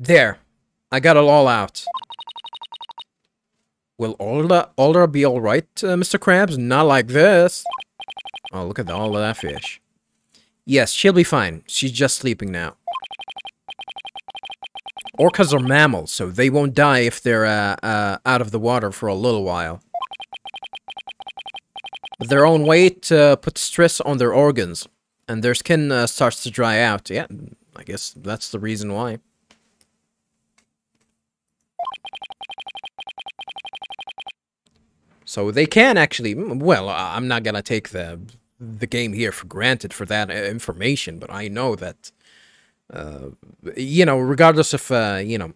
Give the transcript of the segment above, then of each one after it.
There. I got it all out. Will Orla, Orla be alright, uh, Mr. Krabs? Not like this. Oh, look at all of that fish. Yes, she'll be fine. She's just sleeping now. Orcas are mammals, so they won't die if they're uh, uh, out of the water for a little while. Their own weight uh, puts stress on their organs, and their skin uh, starts to dry out. Yeah, I guess that's the reason why. So they can actually, well, I'm not gonna take the the game here for granted for that uh, information, but I know that, uh, you know, regardless of, uh, you know,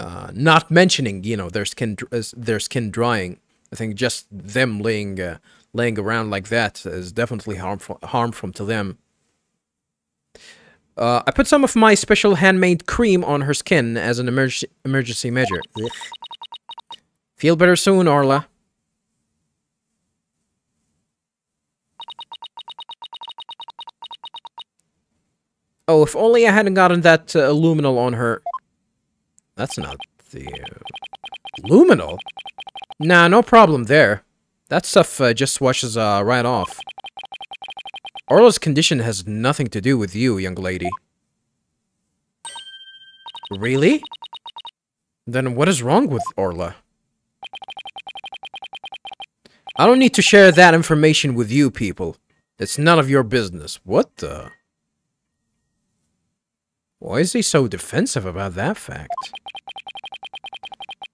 uh, not mentioning, you know, their skin their skin drying, I think just them laying uh, laying around like that is definitely harmful harmful to them. Uh, I put some of my special handmade cream on her skin as an emergency emergency measure. Feel better soon, Orla. Oh, if only I hadn't gotten that uh, luminol on her. That's not the... Uh, luminol? Nah, no problem there. That stuff uh, just washes uh, right off. Orla's condition has nothing to do with you, young lady. Really? Then what is wrong with Orla? I don't need to share that information with you people. It's none of your business. What the... Why is he so defensive about that fact?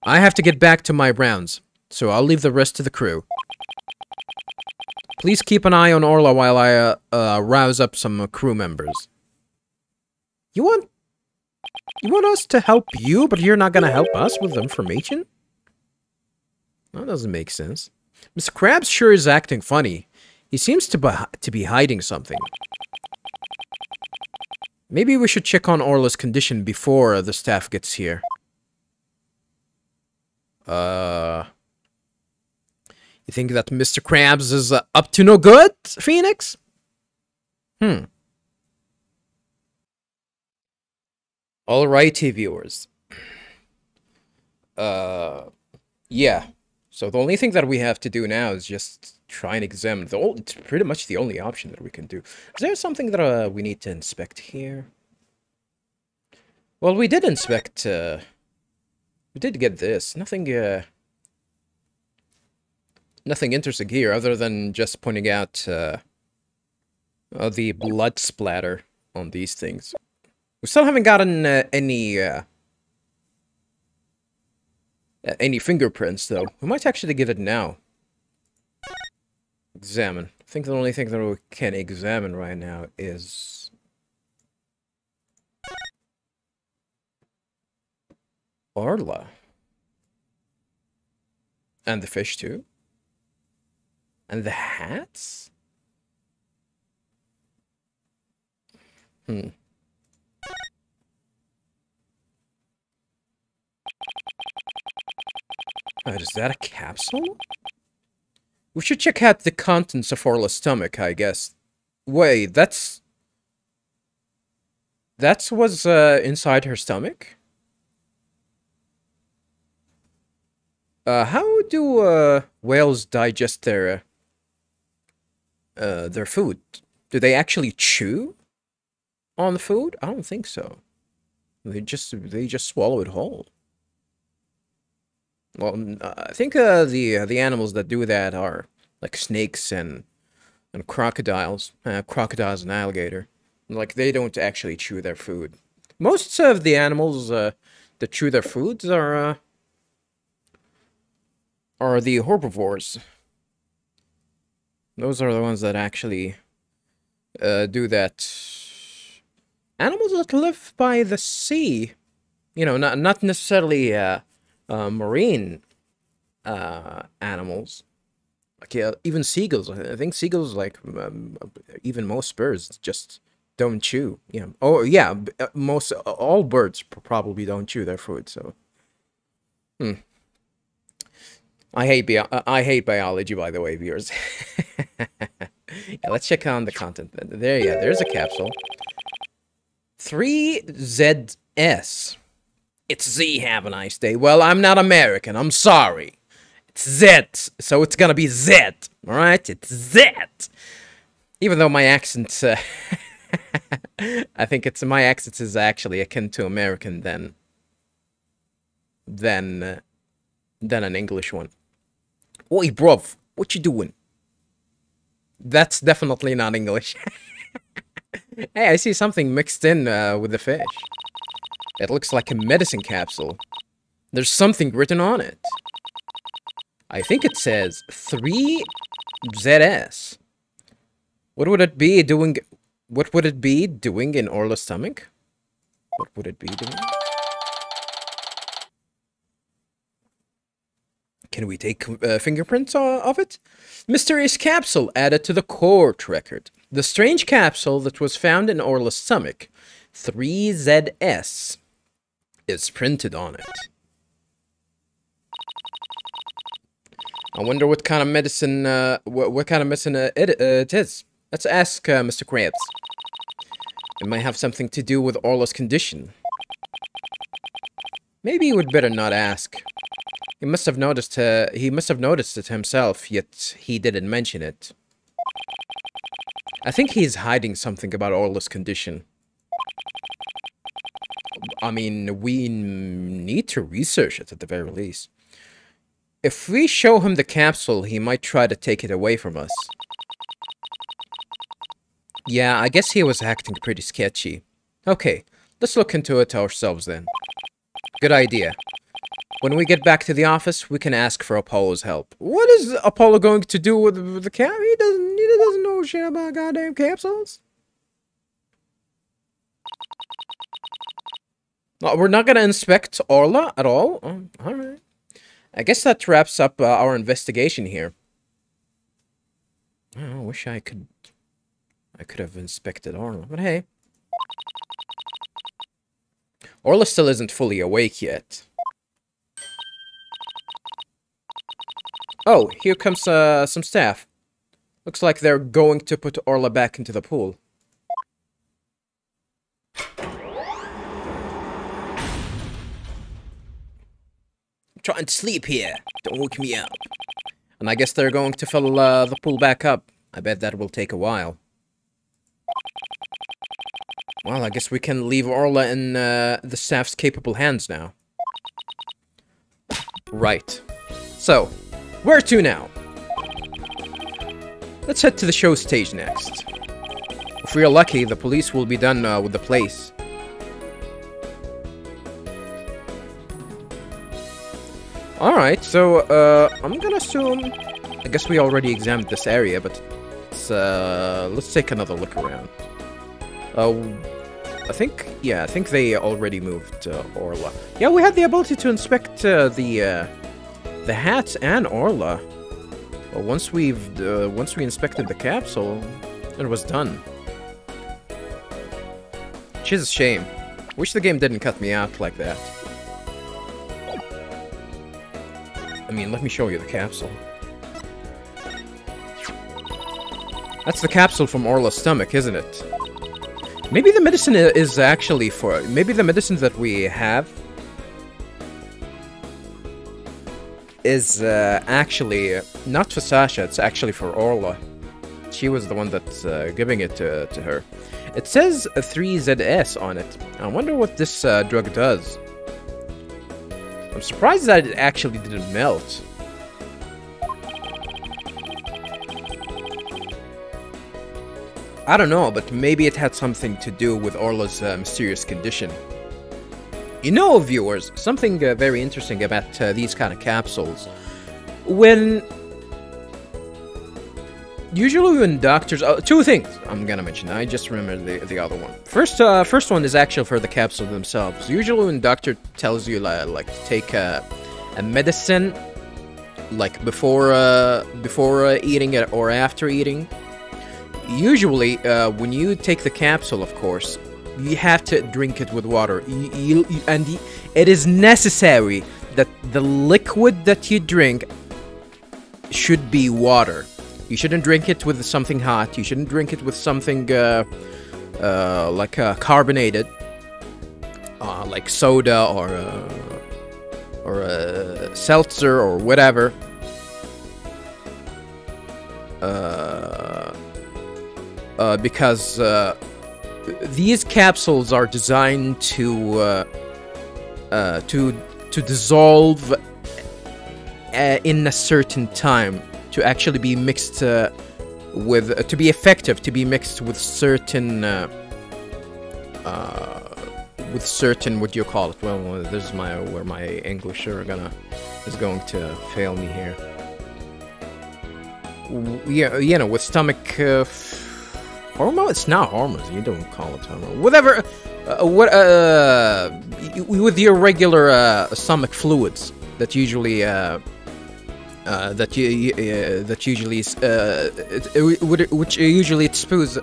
I have to get back to my rounds, so I'll leave the rest to the crew. Please keep an eye on Orla while I uh, uh, rouse up some crew members. You want... You want us to help you, but you're not gonna help us with information? That doesn't make sense. Mr. Krabs sure is acting funny. He seems to, be to be hiding something. Maybe we should check on Orla's condition before the staff gets here. Uh... You think that Mr. Krabs is uh, up to no good, Phoenix? Hmm. Alrighty, viewers. Uh... Yeah. So the only thing that we have to do now is just try and examine. The old, it's pretty much the only option that we can do. Is there something that uh, we need to inspect here? Well, we did inspect, uh, we did get this. Nothing, uh, nothing interesting here other than just pointing out, uh, uh the blood splatter on these things. We still haven't gotten uh, any, uh, any fingerprints, though. We might actually get it now. Examine. I think the only thing that we can examine right now is... Orla. And the fish, too. And the hats? Hmm. is that a capsule? We should check out the contents of Orla's stomach, I guess. Wait, that's... That's what's uh, inside her stomach? Uh, how do uh, whales digest their uh, uh, their food? Do they actually chew on the food? I don't think so. They just they just swallow it whole. Well, I think uh, the uh, the animals that do that are like snakes and and crocodiles, uh, crocodiles and alligator. Like they don't actually chew their food. Most of the animals uh, that chew their foods are uh, are the herbivores. Those are the ones that actually uh, do that. Animals that live by the sea, you know, not not necessarily uh, uh, marine uh, animals. Yeah, even seagulls. I think seagulls, like um, even most birds, just don't chew. You know. Oh yeah, uh, most all birds probably don't chew their food. So, hmm. I hate bio I hate biology, by the way, viewers. yeah, let's check on the content. There, yeah, there's a capsule. Three Z S. It's Z, have a nice day. Well, I'm not American, I'm sorry. It's Z, so it's gonna be Z, alright? It's Z! Even though my accent, uh, I think it's my accent is actually akin to American than, than, uh, than an English one. Oi, bruv, what you doing? That's definitely not English. hey, I see something mixed in uh, with the fish. It looks like a medicine capsule. There's something written on it. I think it says 3ZS. What would it be doing? What would it be doing in Orla's stomach? What would it be doing? Can we take uh, fingerprints of it? Mysterious capsule added to the court record. The strange capsule that was found in Orla's stomach, 3ZS, is printed on it. I wonder what kind of medicine, uh, what, what kind of medicine uh, it, uh, it is. Let's ask uh, Mr. Krabs. It might have something to do with Orla's condition. Maybe we'd better not ask. He must have noticed. Uh, he must have noticed it himself, yet he didn't mention it. I think he is hiding something about Orla's condition. I mean, we need to research it at the very least. If we show him the capsule, he might try to take it away from us. Yeah, I guess he was acting pretty sketchy. Okay, let's look into it ourselves then. Good idea. When we get back to the office, we can ask for Apollo's help. What is Apollo going to do with, the cap? He doesn't. He doesn't know shit about goddamn capsules. No, we're not gonna inspect Orla at all. Oh, all right. I guess that wraps up uh, our investigation here. I wish I could. I could have inspected Orla, but hey. Orla still isn't fully awake yet. Oh, here comes uh, some staff. Looks like they're going to put Orla back into the pool. Trying to sleep here. Don't wake me up. And I guess they're going to fill uh, the pool back up. I bet that will take a while. Well, I guess we can leave Orla in uh, the staff's capable hands now. Right. So, where to now? Let's head to the show stage next. If we are lucky, the police will be done uh, with the place. Alright, so uh, I'm gonna assume... I guess we already examined this area, but let's, uh, let's take another look around. Uh, I think, yeah, I think they already moved uh, Orla. Yeah, we had the ability to inspect uh, the uh, the hats and Orla. But once we've uh, once we inspected the capsule, it was done. Which is a shame. Wish the game didn't cut me out like that. I mean, let me show you the capsule. That's the capsule from Orla's stomach, isn't it? Maybe the medicine is actually for... Maybe the medicine that we have is uh, actually not for Sasha, it's actually for Orla. She was the one that's uh, giving it to, to her. It says 3ZS on it. I wonder what this uh, drug does. I'm surprised that it actually didn't melt. I don't know, but maybe it had something to do with Orla's uh, mysterious condition. You know, viewers, something uh, very interesting about uh, these kind of capsules. When... Usually when doctors... Uh, two things I'm gonna mention. I just remember the, the other one. First, uh, first one is actually for the capsule themselves. Usually when doctor tells you, like, like take a, a medicine, like, before, uh, before uh, eating it or after eating, usually, uh, when you take the capsule, of course, you have to drink it with water. You, you, you, and it is necessary that the liquid that you drink should be water. You shouldn't drink it with something hot. You shouldn't drink it with something uh, uh, like uh, carbonated. uh, like soda or uh, or a seltzer or whatever. Uh, uh, because uh, these capsules are designed to uh, uh, to to dissolve uh, in a certain time to actually be mixed uh, with uh, to be effective to be mixed with certain uh, uh, with certain what do you call it? Well uh, this is my where my english are gonna is going to fail me here. Yeah you know with stomach uh, hormone it's not hormones you don't call it hormone whatever uh, what with your regular uh, stomach fluids that usually uh that you uh, that usually is, uh, it, it, which usually it's supposed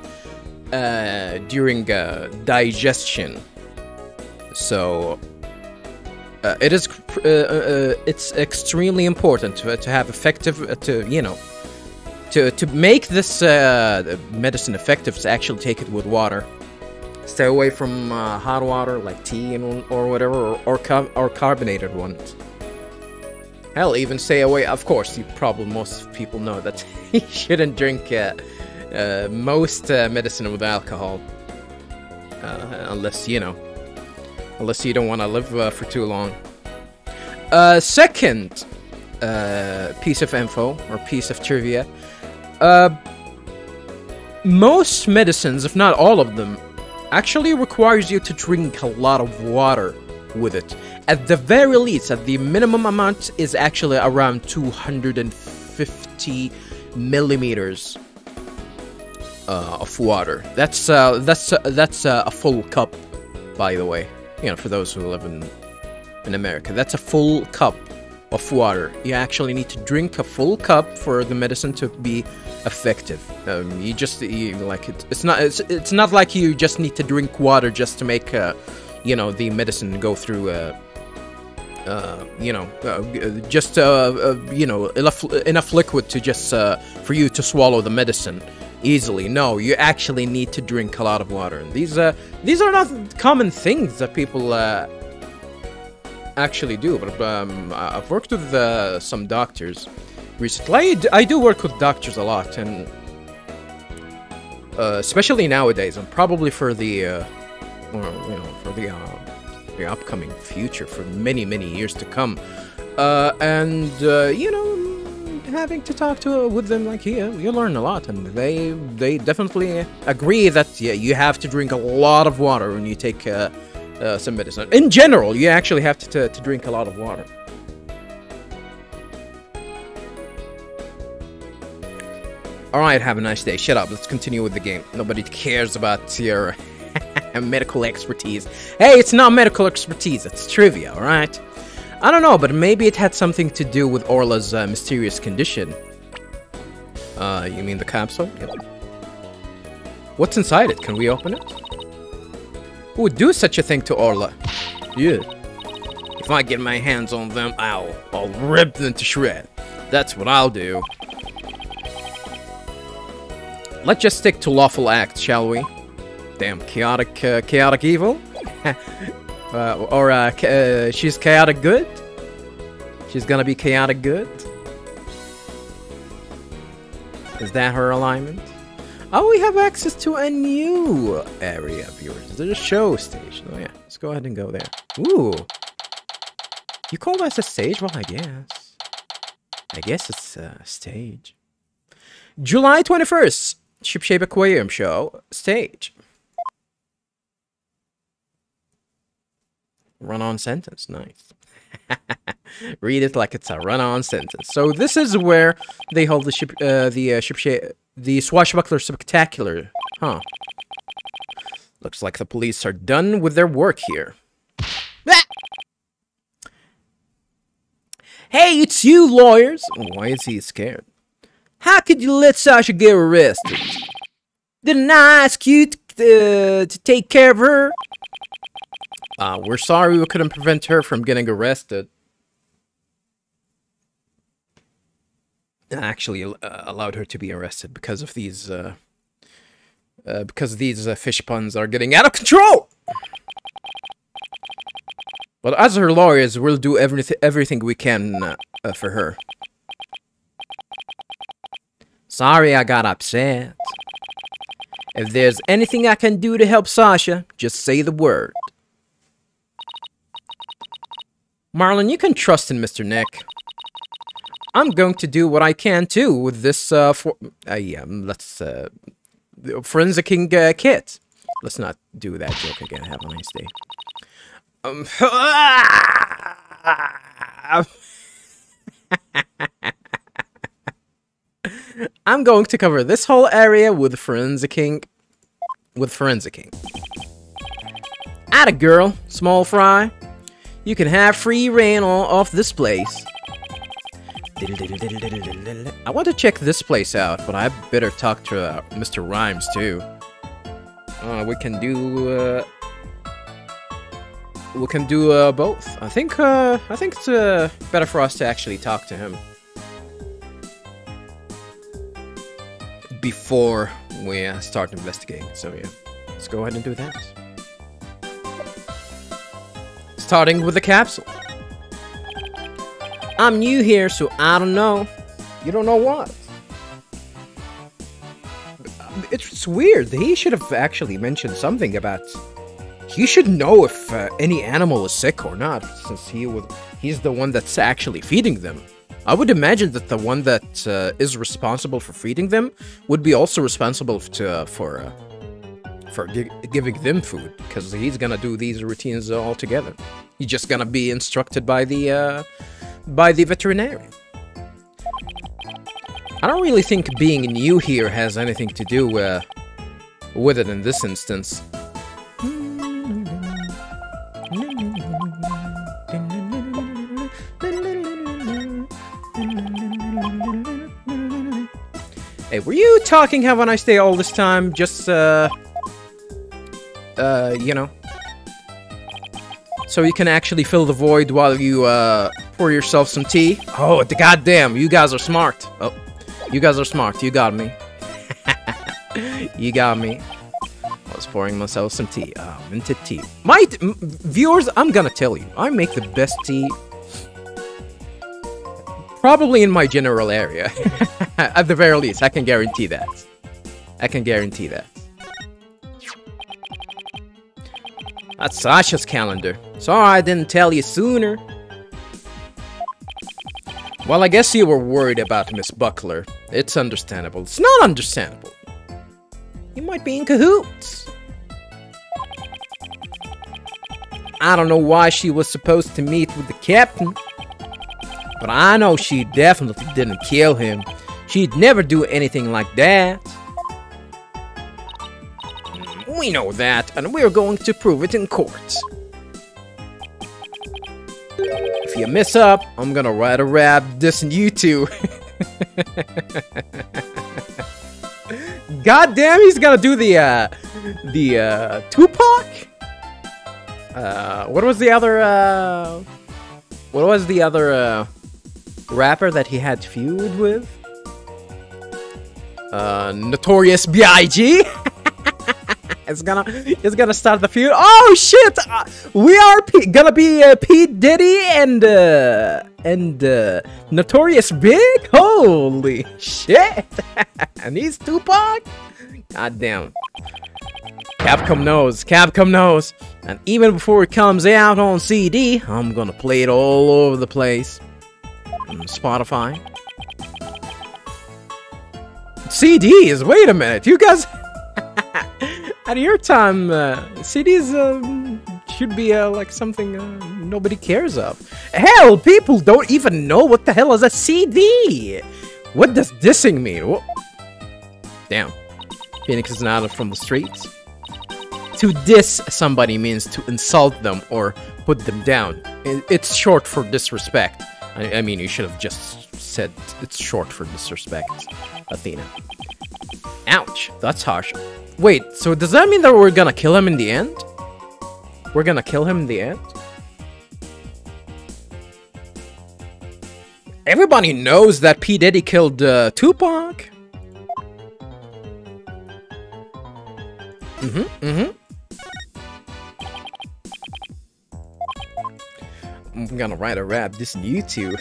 uh, during uh, digestion. So it is it's extremely important to, to have effective to you know to to make this medicine effective to actually take it with water. Stay away from hot water like tea and or whatever or or, car- or carbonated ones. Hell, even stay away. Of course, you probably most people know that you shouldn't drink uh, uh, most uh, medicine with alcohol, uh, unless you know, unless you don't want to live uh, for too long. Uh, second piece of info or piece of trivia: most medicines, if not all of them, actually requires you to drink a lot of water with it. At the very least, at the minimum amount is actually around 250 millimeters uh, of water. That's uh, that's uh, that's uh, a full cup, by the way. You know, for those who live in in America, that's a full cup of water. You actually need to drink a full cup for the medicine to be effective. Um, you just you, like it, it's not it's, it's not like you just need to drink water just to make uh, you know the medicine go through. Uh, uh, you know, uh, just uh, uh, you know enough enough liquid to just for you to swallow the medicine easily. No, you actually need to drink a lot of water. And these these are not common things that people actually do. But um, I've worked with uh, some doctors recently. I do work with doctors a lot, and uh, especially nowadays, and probably for the uh, or, you know for the uh, the upcoming future for many many years to come. Uh, and uh, you know, having to talk to with them like yeah, you learn a lot, and they they definitely agree that yeah, you have to drink a lot of water when you take uh, uh, some medicine. In general, you actually have to, to, to drink a lot of water. All right, have a nice day. Shut up. Let's continue with the game. Nobody cares about your medical expertise. Hey, it's not medical expertise. It's trivia. All right. I don't know, but maybe it had something to do with Orla's uh, mysterious condition. Uh, you mean the capsule? Yep. What's inside it? Can we open it? Who would do such a thing to Orla? Yeah. If I get my hands on them, I'll, I'll rip them to shred. That's what I'll do. Let's just stick to lawful acts, shall we? Damn, chaotic, uh, chaotic evil? uh, or, uh, uh, she's chaotic good? She's gonna be chaotic good? Is that her alignment? Oh, we have access to a new area of yours. There's a show stage. Oh yeah, let's go ahead and go there. Ooh. You call that a stage? Well, I guess. I guess it's a stage. July 21st, Shipshape Aquarium Show, stage. Run on sentence, nice. Read it like it's a run-on sentence. So this is where they hold the ship, uh, the uh, shipshape, the swashbuckler spectacular, huh? Looks like the police are done with their work here. Hey, it's you, lawyers! Why is he scared? How could you let Sasha get arrested? Didn't I ask you to, uh, to take care of her? Uh, we're sorry we couldn't prevent her from getting arrested. Actually, uh, allowed her to be arrested because of these, uh, uh, because these uh, fish puns are getting out of control. But as her lawyers, we'll do everything everything we can uh, for her. Sorry I got upset. If there's anything I can do to help Sasha, just say the word. Marlon, you can trust in Mr. Nick. I'm going to do what I can too with this, uh, for, uh yeah, let's, uh, forensicing uh, kit. Let's not do that joke again. Have a nice day. Um, I'm going to cover this whole area with forensicing, with forensicing. Atta girl, small fry. You can have free reign off this place. I want to check this place out, but I better talk to uh, Mr. Rimes too. Uh, we can do. Uh, we can do uh, both. I think. Uh, I think it's uh, better for us to actually talk to him before we uh, start investigating. So yeah, let's go ahead and do that. Starting with the capsule. I'm new here, so I don't know. You don't know what? It's weird. He should have actually mentioned something about. He should know if uh, any animal is sick or not, since he would. He's the one that's actually feeding them. I would imagine that the one that uh, is responsible for feeding them would be also responsible to, uh, for uh, for gi giving them food, because he's gonna do these routines all together. He's just gonna be instructed by the uh, by the veterinarian. I don't really think being new here has anything to do uh, with it in this instance. Hey, were you talking have a nice day all this time? Just, uh... Uh, you know, so you can actually fill the void while you uh, pour yourself some tea. Oh, the goddamn, you guys are smart. Oh, you guys are smart. You got me. you got me. I was pouring myself some tea. Uh, minted tea. My viewers, I'm gonna tell you, I make the best tea. Probably in my general area. At the very least, I can guarantee that. I can guarantee that. That's Sasha's calendar. Sorry I didn't tell you sooner. Well, I guess you were worried about Miss Buckler. It's understandable. It's not understandable. You might be in cahoots. I don't know why she was supposed to meet with the captain. But I know she definitely didn't kill him. She'd never do anything like that. We know that, and we're going to prove it in court. If you mess up, I'm gonna write a rap dissing you two. God damn, he's gonna do the, uh, the, uh, Tupac? Uh, what was the other, uh, what was the other, uh, rapper that he had feud with? Uh, Notorious B.I.G.? It's gonna, it's gonna start the feud. Oh shit! Uh, we are P gonna be uh, P. Diddy and uh, and uh, Notorious Big. Holy shit! and he's Tupac. God damn. Capcom knows. Capcom knows. And even before it comes out on CD, I'm gonna play it all over the place. On Spotify. CDs. Wait a minute. You guys. At your time, uh, CDs um, should be uh, like something uh, nobody cares of. Hell, people don't even know what the hell is a CD. What does dissing mean? What? Damn. Phoenix is not from the streets. To diss somebody means to insult them or put them down. It's short for disrespect. I, I mean, you should have just said it's short for disrespect, Athena. Ouch, that's harsh. Wait, so does that mean that we're gonna kill him in the end? We're gonna kill him in the end? Everybody knows that P. Diddy killed uh, Tupac. Mm-hmm, mm-hmm. I'm gonna write a rap. This new too.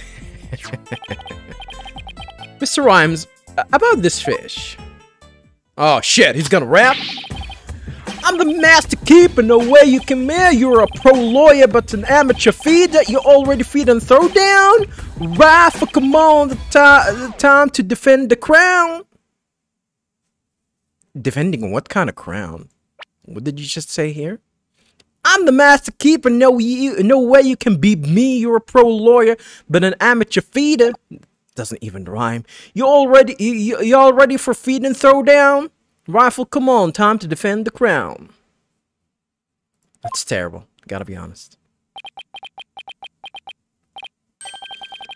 Mr. Rimes, about this fish. Oh shit, he's gonna rap? I'm the master keeper, no way you can mail. You're a pro lawyer, but an amateur feeder. You already feed and throw down. Rifle, come on, the, the time to defend the crown. Defending what kind of crown? What did you just say here? I'm the master keeper. No, you, no way you can beat me. You're a pro lawyer, but an amateur feeder doesn't even rhyme. You already, you, you all ready for feed and throw down? Rifle, come on, time to defend the crown. That's terrible. Gotta be honest.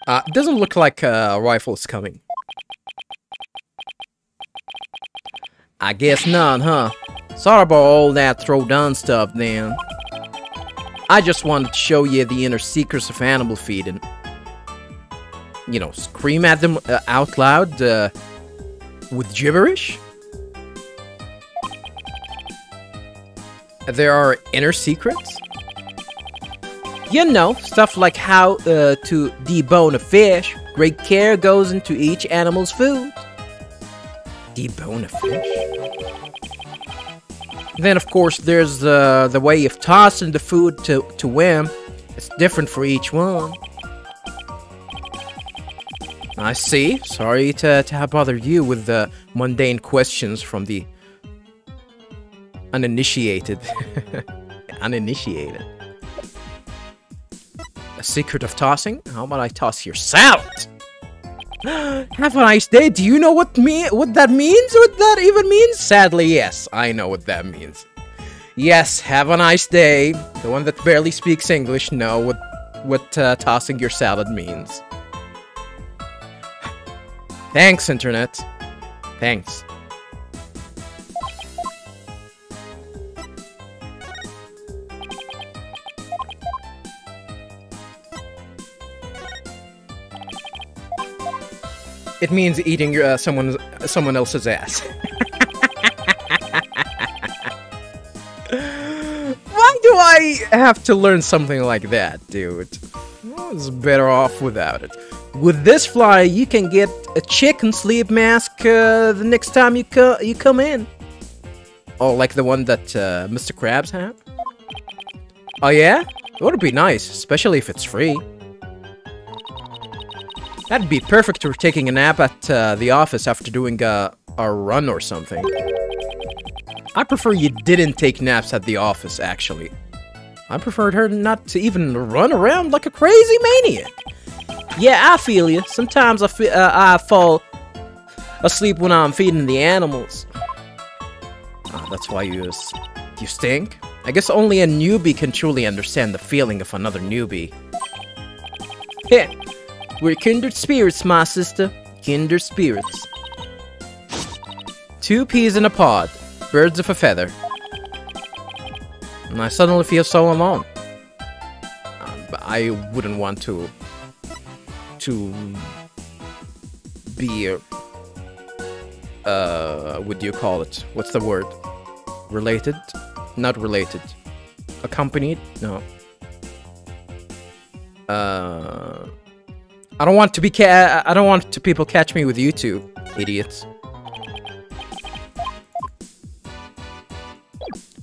Uh, doesn't look like uh, rifle is coming. I guess not, huh? Sorry about all that throw down stuff, then. I just wanted to show you the inner secrets of animal feeding. You know, scream at them uh, out loud uh, with gibberish? There are inner secrets? You know, stuff like how uh, to debone a fish. Great care goes into each animal's food. Debone a fish? Then, of course, there's uh, the way of tossing the food to, to whim. It's different for each one. I see. Sorry to, to have bothered you with the mundane questions from the uninitiated. uninitiated. A secret of tossing? How about I toss your salad? Have a nice day. Do you know what me what that means? What that even means? Sadly, yes, I know what that means. Yes, have a nice day. The one that barely speaks English know what what uh, tossing your salad means. Thanks, internet. Thanks. It means eating uh, someone someone else's ass. Why do I have to learn something like that, dude? I was better off without it. With this fly, you can get a chicken sleep mask uh, the next time you co you come in. Oh, like the one that uh, Mr. Krabs had? Oh yeah? It would be nice, especially if it's free. That'd be perfect for taking a nap at uh, the office after doing a, a run or something. I prefer you didn't take naps at the office, actually. I preferred her not to even run around like a crazy maniac. Yeah, I feel you. Sometimes I, feel, uh, I fall asleep when I'm feeding the animals. Oh, that's why you, you stink? I guess only a newbie can truly understand the feeling of another newbie. Yeah, we're kindred spirits, my sister. Kindred spirits. Two peas in a pod. Birds of a feather. And I suddenly feel so alone. Um, I wouldn't want to... To... Be... Uh... What do you call it? What's the word? Related? Not related. Accompanied? No. Uh... I don't want to be ca I don't want to people catch me with YouTube, idiots.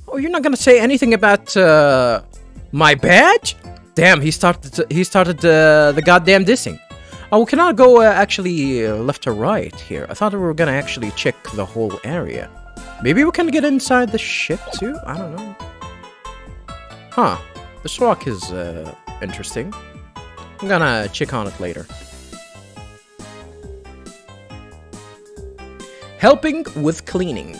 Oh, you're not gonna say anything about uh, my badge? Damn, he started he started uh, the goddamn dissing. Oh, we cannot go uh, actually uh, left or right here. I thought we were gonna actually check the whole area. Maybe we can get inside the ship too? I don't know. Huh. This rock is uh, interesting. I'm gonna check on it later. Helping with cleaning.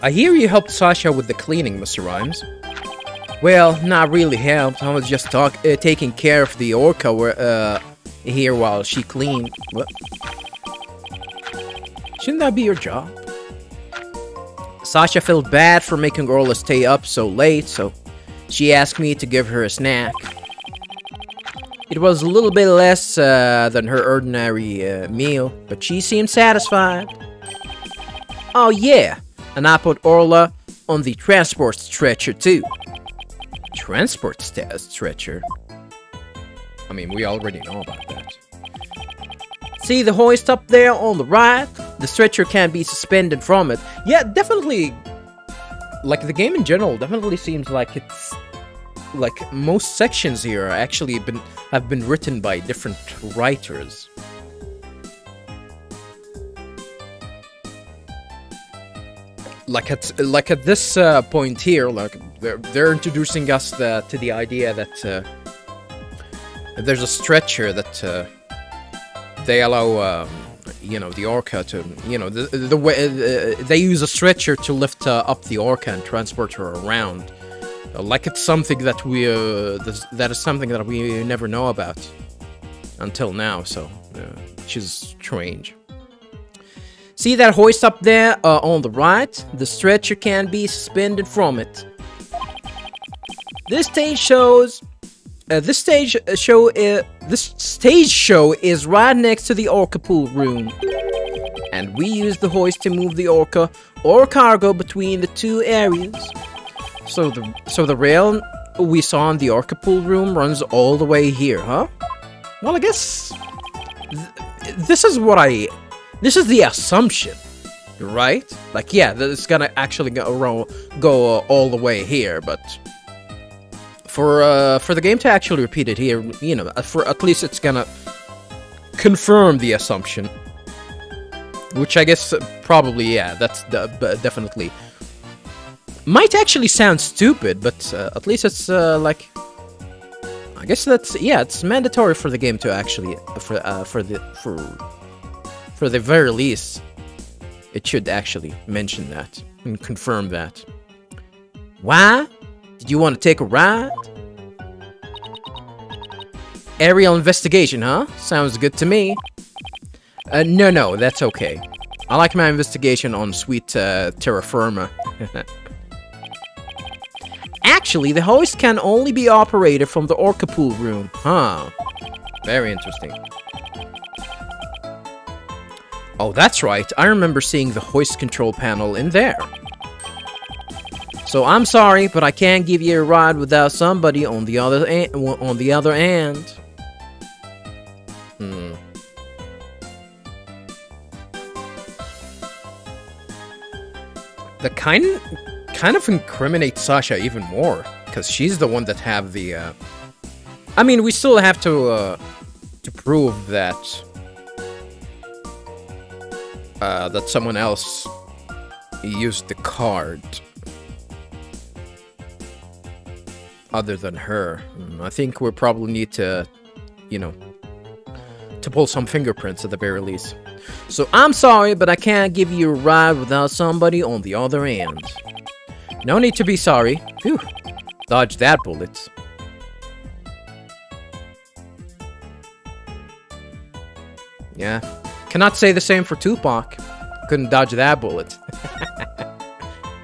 I hear you helped Sasha with the cleaning, Mr. Rimes. Well, not really helped. I was just talk uh, taking care of the orca uh, here while she cleaned. What? Shouldn't that be your job? Sasha felt bad for making Orla stay up so late, so she asked me to give her a snack. It was a little bit less uh, than her ordinary uh, meal, but she seemed satisfied. Oh yeah, and I put Orla on the transport stretcher too. Transport stretcher? I mean, we already know about that. See the hoist up there on the right? The stretcher can be suspended from it. Yeah, definitely. Like, the game in general definitely seems like it's... Like, most sections here are actually been have been written by different writers. Like at like at this uh, point here, like they're they're introducing us the, to the idea that uh, there's a stretcher that uh, they allow, um, you know, the orca to, you know, the, the way uh, they use a stretcher to lift uh, up the orca and transport her around. Like it's something that we, uh, that is something that we never know about until now, so, which is strange. See that hoist up there uh, on the right? The stretcher can be suspended from it. This stage shows uh, this stage show is this stage show is right next to the orca pool room, and we use the hoist to move the orca or cargo between the two areas. So the so the rail we saw in the orca pool room runs all the way here, huh? Well, I guess th this is what I this is the assumption, right? Like, yeah, it's gonna actually go go all the way here, but for uh, for the game to actually repeat it here, you know, for at least it's gonna confirm the assumption. Which I guess uh, probably, yeah, that's definitely might actually sound stupid, but uh, at least it's uh, like I guess that's yeah, it's mandatory for the game to actually for uh, for the for for the very least it should actually mention that and confirm that. Why? Did you want to take a ride? Aerial investigation, huh? Sounds good to me. Uh, no, no, that's okay. I like my investigation on sweet uh, terra firma. Actually, the hoist can only be operated from the Orca pool room. Huh. Very interesting. Oh, that's right. I remember seeing the hoist control panel in there. So I'm sorry, but I can't give you a ride without somebody on the other on the other end. Hmm. The kind kind of incriminates Sasha even more because she's the one that have the. Uh... I mean, we still have to uh, to prove that uh, that someone else used the card. Other than her. Mm, I think we probably need to, you know, to pull some fingerprints at the very least. So I'm sorry, but I can't give you a ride without somebody on the other end. No need to be sorry. Phew. Dodge that bullet. Yeah. Cannot say the same for Tupac. Couldn't dodge that bullet.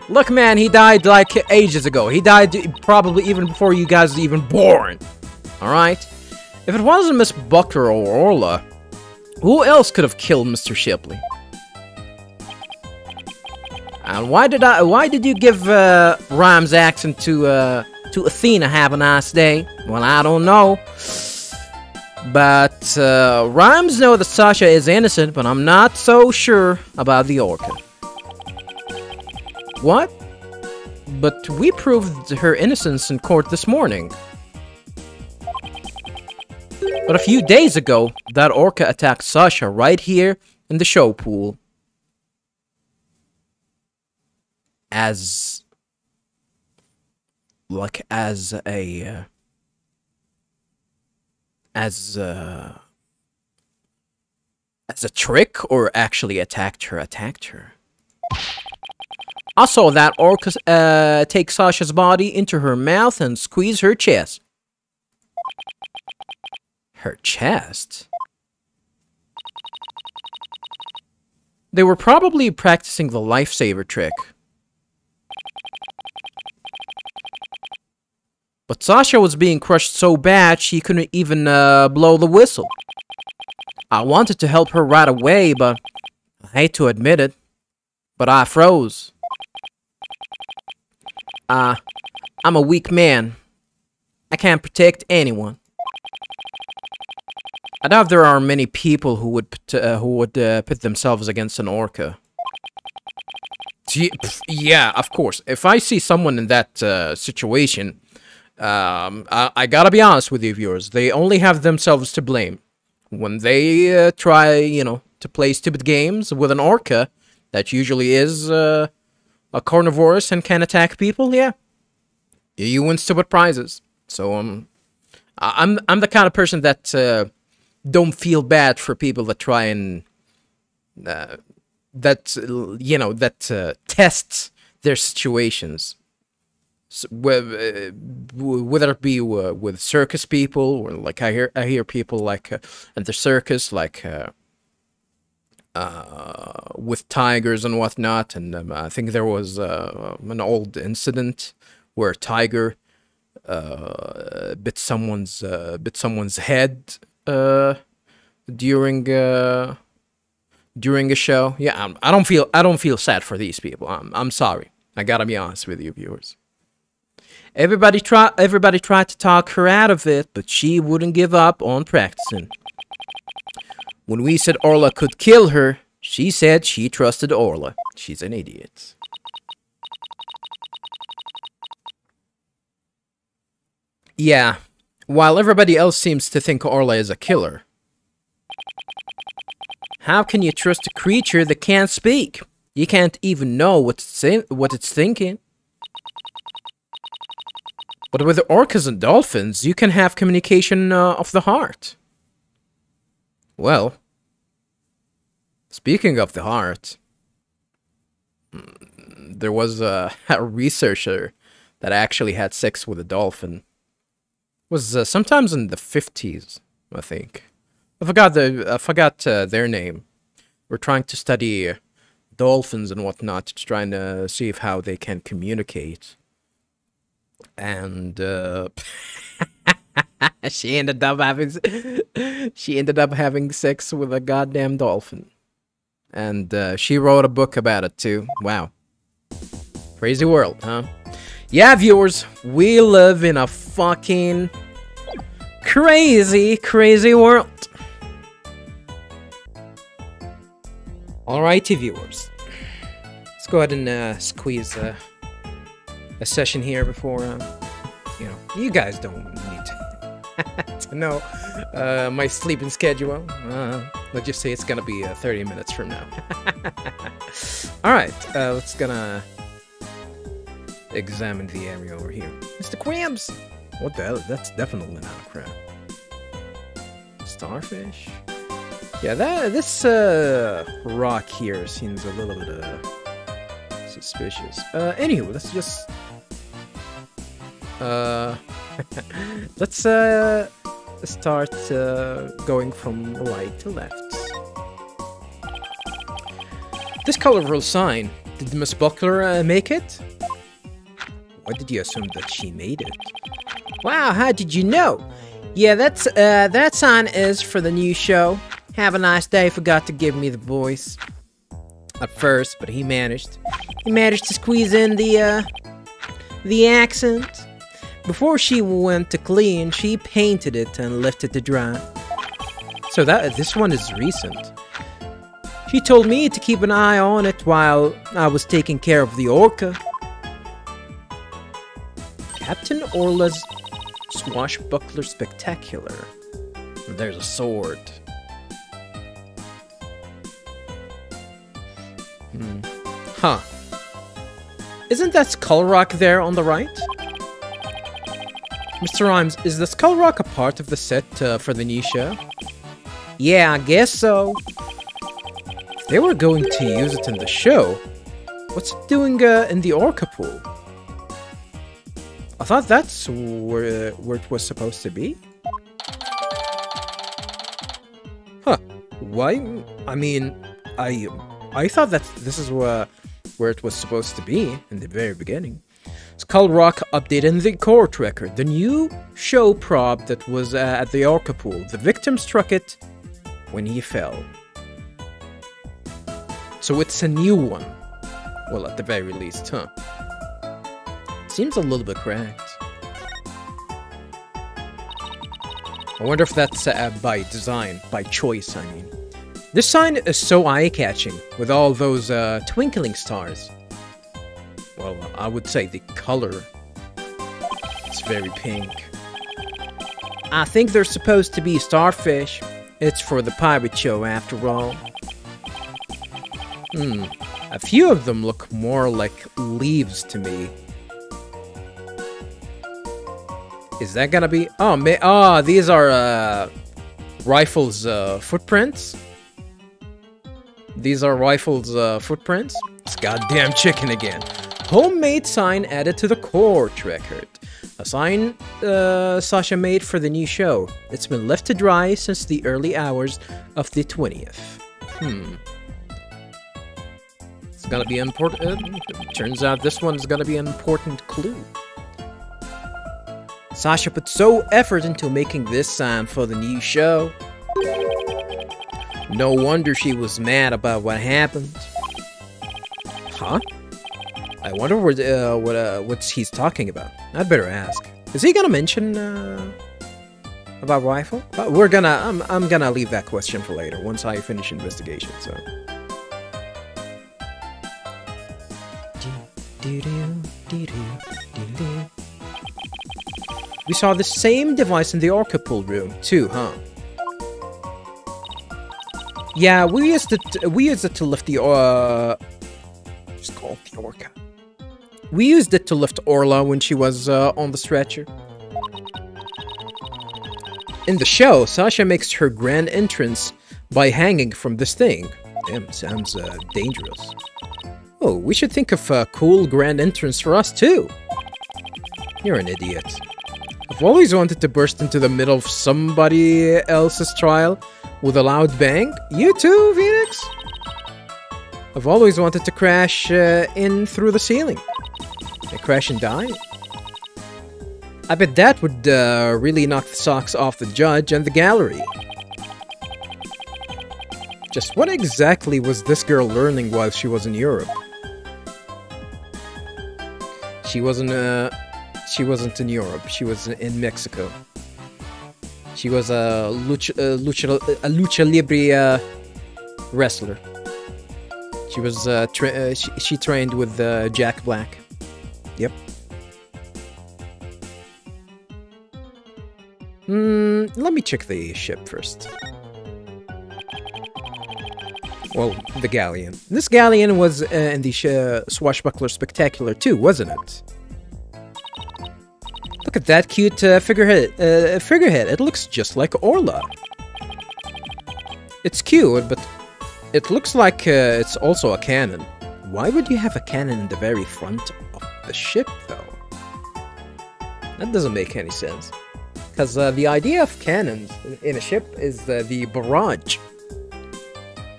Look, man, he died like ages ago. He died probably even before you guys were even born. Alright? If it wasn't Miss Buckler or Orla, who else could have killed Mr. Shipley? And why did I? Why did you give uh, Rimes accent to uh, to Athena? Have a nice day. Well, I don't know. But uh, Rimes know that Sasha is innocent, but I'm not so sure about the Orca. What? But we proved her innocence in court this morning. But a few days ago, that orca attacked Sasha right here in the show pool. As... Like, as a... Uh, as a... As a trick, or actually attacked her, attacked her? I saw that orca uh, take Sasha's body into her mouth and squeeze her chest. Her chest? They were probably practicing the lifesaver trick. But Sasha was being crushed so bad she couldn't even uh, blow the whistle. I wanted to help her right away, but I hate to admit it, but I froze. Uh, I'm a weak man. I can't protect anyone. I doubt there are many people who would put, uh, who would uh, put themselves against an orca. Yeah, of course. If I see someone in that uh, situation, um, I, I, gotta be honest with you, viewers. They only have themselves to blame when they uh, try, you know, to play stupid games with an orca that usually is a carnivorous and can attack people. Yeah, you win stupid prizes. So um, I'm I'm the kind of person that uh, don't feel bad for people that try and uh, that you know that uh, tests their situations. So, uh, whether it be uh, with circus people or like I hear I hear people like uh, at the circus like uh, with tigers and whatnot, and um, I think there was uh, an old incident where a tiger uh, bit someone's uh, bit someone's head uh, during during a show. Yeah, I'm, I do not feel I don't feel sad for these people. I'm I'm sorry. I gotta be honest with you, viewers. Everybody try everybody tried to talk her out of it, but she wouldn't give up on practicing. When we said Orla could kill her, she said she trusted Orla. She's an idiot. Yeah, while everybody else seems to think Orla is a killer. How can you trust a creature that can't speak? You can't even know what it's, what it's thinking. But with orcas and dolphins, you can have communication uh, of the heart. Well, speaking of the heart, mm, there was a, a researcher that actually had sex with a dolphin. It was uh, sometimes in the 50s, I think. I forgot the I forgot uh, their name. We're trying to study dolphins and whatnot, trying to see if how they can communicate. And uh, she ended up having she ended up having sex with a goddamn dolphin. And uh, she wrote a book about it too. Wow. Crazy world, huh? Yeah, viewers, we live in a fucking crazy, crazy world. Alrighty, viewers. Let's go ahead and uh, squeeze uh, a session here before, um, you know, you guys don't need to to know uh, my sleeping schedule. Uh, let's just say it's gonna be uh, 30 minutes from now. All right, uh, let's gonna examine the area over here. It's the crabs. What the hell? That's definitely not a crab. Starfish. Yeah, that this uh, rock here seems a little bit uh, suspicious. Uh, anywho, let's just uh, let's uh, start uh, going from right to left. This colorful sign, did Miss Buckler uh, make it? Why did you assume that she made it? Wow, how did you know? Yeah, that's uh, that sign is for the new show. Have a nice day. Forgot to give me the voice at first, but he managed. He managed to squeeze in the uh, the accent. Before she went to clean, she painted it and left it to dry. So that this one is recent. She told me to keep an eye on it while I was taking care of the orca. Captain Orla's Swashbuckler Spectacular. There's a sword. Hmm. Huh. Isn't that Skull Rock there on the right? Mr. Rimes, is the Skull Rock a part of the set uh, for the new show? Yeah, I guess so. They were going to use it in the show, what's it doing uh, in the Orca pool? I thought that's where, where it was supposed to be. Huh. Why? I mean, I I thought that this is where, where it was supposed to be in the very beginning. Skull Rock updated the court record. The new show prop that was uh, at the Orca pool. The victim struck it when he fell. So it's a new one. Well, at the very least, huh? Seems a little bit cracked. I wonder if that's uh, by design, by choice, I mean. This sign is so eye-catching, with all those uh, twinkling stars. I would say the color. It's very pink. I think they're supposed to be starfish. It's for the pirate show, after all. Hmm. A few of them look more like leaves to me. Is that gonna be? Oh, ma oh, these are uh, rifles uh, footprints. These are rifles uh, footprints. It's goddamn chicken again. Homemade sign added to the court record. A sign uh, Sasha made for the new show. It's been left to dry since the early hours of the 20th. Hmm. It's gonna be important. turns out this one's gonna be an important clue. Sasha put so effort into making this sign for the new show. No wonder she was mad about what happened. Huh? I wonder what uh, what uh, what's he's talking about. I'd better ask. Is he gonna mention uh, about rifle? Uh, we're gonna. I'm I'm gonna leave that question for later once I finish investigation. So. We saw the same device in the Orca pool room too, huh? Yeah, we used it. We used it to lift the. Uh, it's called the Orca. We used it to lift Orla when she was uh, on the stretcher. In the show, Sasha makes her grand entrance by hanging from this thing. Damn, sounds uh, dangerous. Oh, we should think of a cool grand entrance for us too. You're an idiot. I've always wanted to burst into the middle of somebody else's trial with a loud bang. You too, Phoenix? I've always wanted to crash uh, in through the ceiling. I crash and die? I bet that would uh, really knock the socks off the judge and the gallery. Just what exactly was this girl learning while she was in Europe? She wasn't, uh, she wasn't in Europe. She was in Mexico. She was a lucha, uh, lucha, a lucha libre uh, wrestler. She was, uh, tra uh, she, she, trained with uh, Jack Black. Yep. Hmm, let me check the ship first. Well, the galleon. This galleon was uh, in the uh, Swashbuckler Spectacular too, wasn't it? Look at that cute uh, figurehead. Uh, figurehead. It looks just like Orla. It's cute, but it looks like uh, it's also a cannon. Why would you have a cannon in the very front the ship, though. That doesn't make any sense. Because uh, the idea of cannons in a ship is uh, the barrage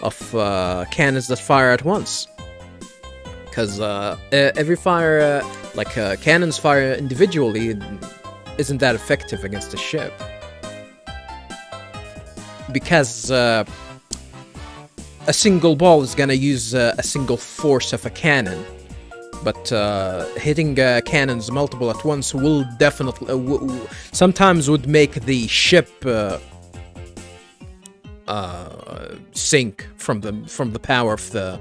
of uh, cannons that fire at once. Because uh, every fire, uh, like uh, cannons fire individually, isn't that effective against a ship. Because a single ball is gonna use a single force of a cannon but uh, hitting uh, cannons multiple at once will definitely uh, sometimes would make the ship uh, uh, sink from the from the power of the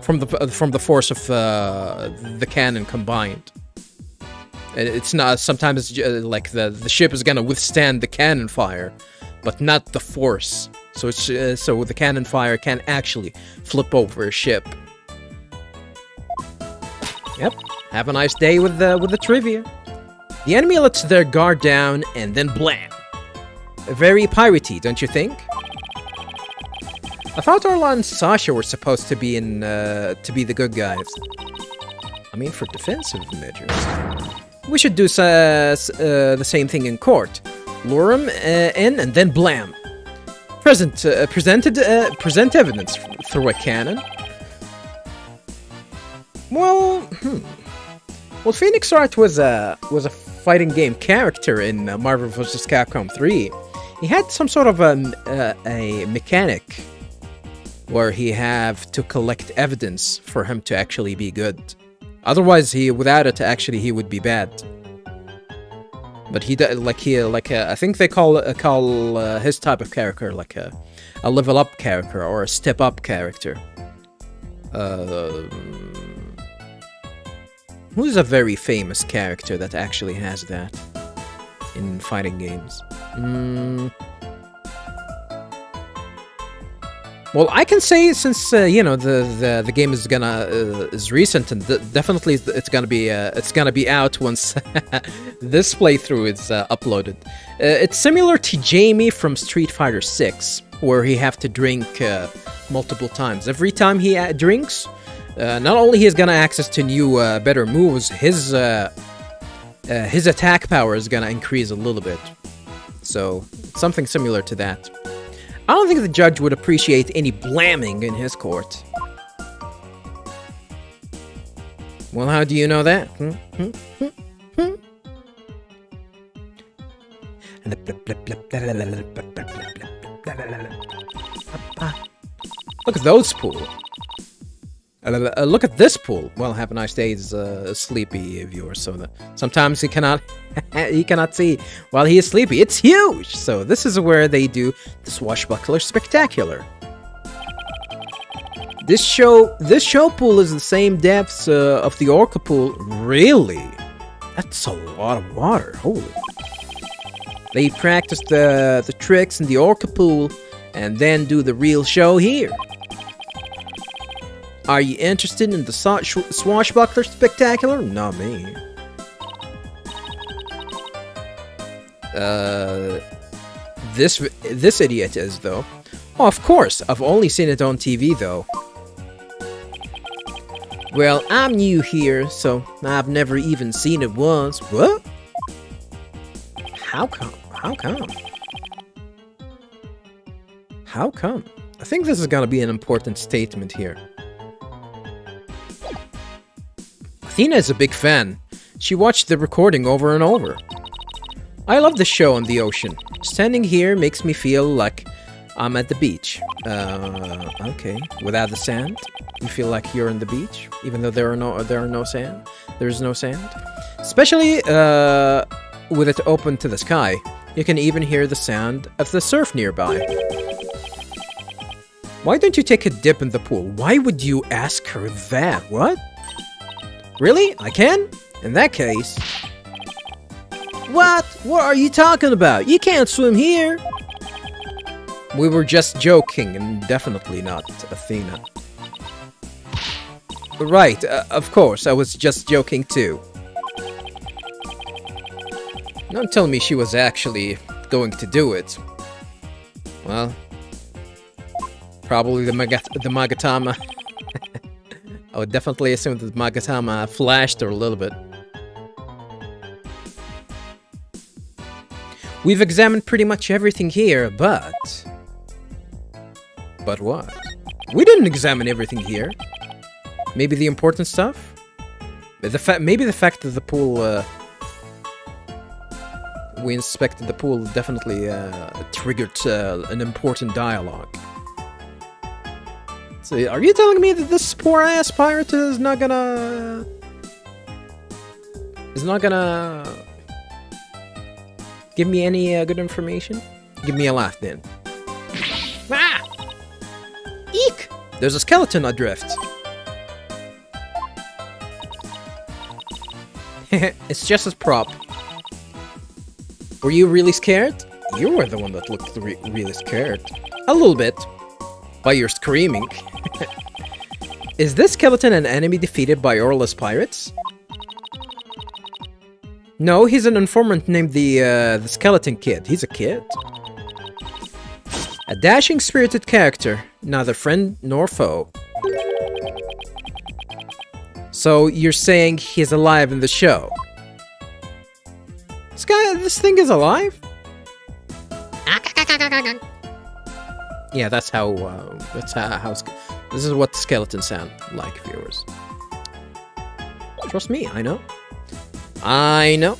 from the from the force of uh, the cannon combined. It's not sometimes it's like the the ship is gonna withstand the cannon fire, but not the force. So it's so the cannon fire can actually flip over a ship. Yep. Have a nice day with the with the trivia. The enemy lets their guard down and then blam. Very piratey, don't you think? I thought Orla and Sasha were supposed to be in uh, to be the good guys. I mean, for defensive measures. We should do uh, uh, the same thing in court. Lure him uh, in and then blam. Present, uh, presented, uh, present evidence through a cannon. Well, hmm. Well, Phoenix Wright was a was a fighting game character in uh, Marvel vs. Capcom 3. He had some sort of a, uh, a mechanic where he have to collect evidence for him to actually be good. Otherwise, he without it, actually, he would be bad. But he like he like uh, I think they call uh, call uh, his type of character like a a level up character or a step up character. Um, who's a very famous character that actually has that in fighting games? Mm. Well, I can say since uh, you know the, the the game is gonna uh, is recent and definitely it's gonna be uh, it's gonna be out once this playthrough is uh, uploaded. Uh, it's similar to Jamie from Street Fighter 6, where he have to drink uh, multiple times. Every time he drinks, uh, not only he's gonna access to new uh, better moves, his uh, uh, his attack power is gonna increase a little bit. So something similar to that. I don't think the judge would appreciate any blamming in his court. Well, how do you know that? Hmm? Hmm? Hmm? Hmm? Look at those pool. Uh, uh, look at this pool. Well, have a nice day is uh, sleepy viewer, so that sometimes he cannot he cannot see while he is sleepy. It's huge. So this is where they do the swashbuckler spectacular. This show this show pool is the same depths uh, of the orca pool. Really? That's a lot of water. Holy. They practice the the tricks in the orca pool and then do the real show here. Are you interested in the swashbuckler spectacular? Not me. Uh, this this idiot is though. Oh, of course. I've only seen it on TV though. Well, I'm new here, so I've never even seen it once. What? How come? How come? How come? I think this is gonna be an important statement here. Athena is a big fan. She watched the recording over and over. I love the show on the ocean. Standing here makes me feel like I'm at the beach. Uh, okay. Without the sand, you feel like you're on the beach, even though there are no there are no sand. There's no sand. Especially uh, with it open to the sky, you can even hear the sound of the surf nearby. Why don't you take a dip in the pool? Why would you ask her that? What? Really? I can? In that case... What? What are you talking about? You can't swim here! We were just joking, and definitely not Athena. Right, uh, of course, I was just joking too. Don't tell me she was actually going to do it. Well, probably the, Magat the Magatama I would definitely assume that Magatama flashed her a little bit. We've examined pretty much everything here, but... But what? We didn't examine everything here. Maybe the important stuff? The fa maybe the fact that the pool... Uh, we inspected the pool definitely uh, triggered uh, an important dialogue. So, are you telling me that this poor ass pirate is not gonna is not gonna give me any uh, good information? Give me a laugh then. Ah! Eek! There's a skeleton adrift. it's just a prop. Were you really scared? You were the one that looked re really scared. A little bit. By your screaming. Is this skeleton an enemy defeated by Orla's pirates? No, he's an informant named the, uh, the Skeleton Kid. He's a kid. A dashing, spirited character, neither friend nor foe. So you're saying he's alive in the show? This guy, this thing is alive? Yeah, that's how, uh, that's how, how this is what skeletons sound like, viewers. Trust me, I know. I know.